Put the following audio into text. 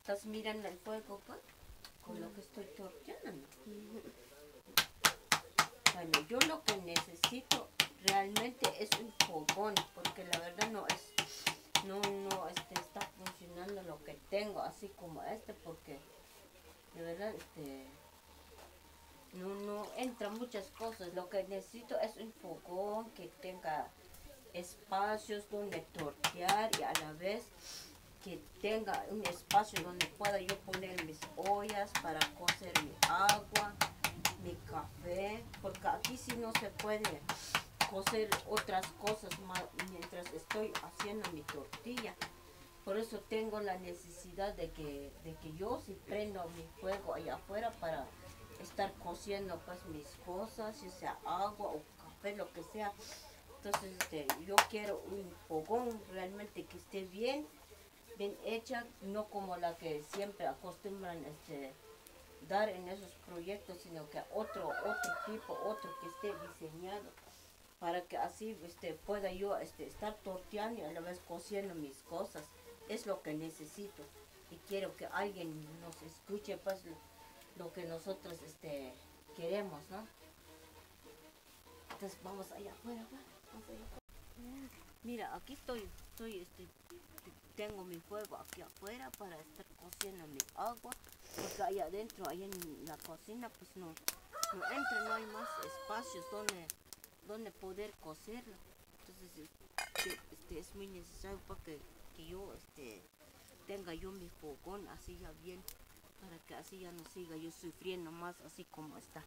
¿Estás mirando el fuego? Con lo que estoy torteando. Bueno, yo lo que necesito realmente es un fogón, porque la verdad no es, no, no este, está funcionando lo que tengo, así como este, porque de verdad este, entran muchas cosas. Lo que necesito es un fogón que tenga espacios donde tortear y a la vez que tenga un espacio donde pueda yo poner mis ollas para cocer mi agua, mi café, porque aquí si no se puede cocer otras cosas mientras estoy haciendo mi tortilla. Por eso tengo la necesidad de que, de que yo si prendo mi fuego allá afuera para estar cociendo pues mis cosas, ya sea agua o café, lo que sea. Entonces este, yo quiero un fogón realmente que esté bien, bien hecha, no como la que siempre acostumbran este, dar en esos proyectos, sino que otro, otro tipo, otro que esté diseñado para que así este, pueda yo este, estar torteando y a la vez cociendo mis cosas. Es lo que necesito y quiero que alguien nos escuche pues lo, que nosotros este, queremos, ¿no? Entonces vamos allá afuera, vamos allá afuera. Mira, aquí estoy, estoy, este, tengo mi fuego aquí afuera para estar cociendo mi agua, porque allá adentro, ahí en la cocina, pues no, no entra, no hay más espacios donde donde poder coserlo. Entonces este, este, es muy necesario para que, yo este, tenga yo mi fogón así ya bien, para que así ya no siga yo sufriendo más así como está.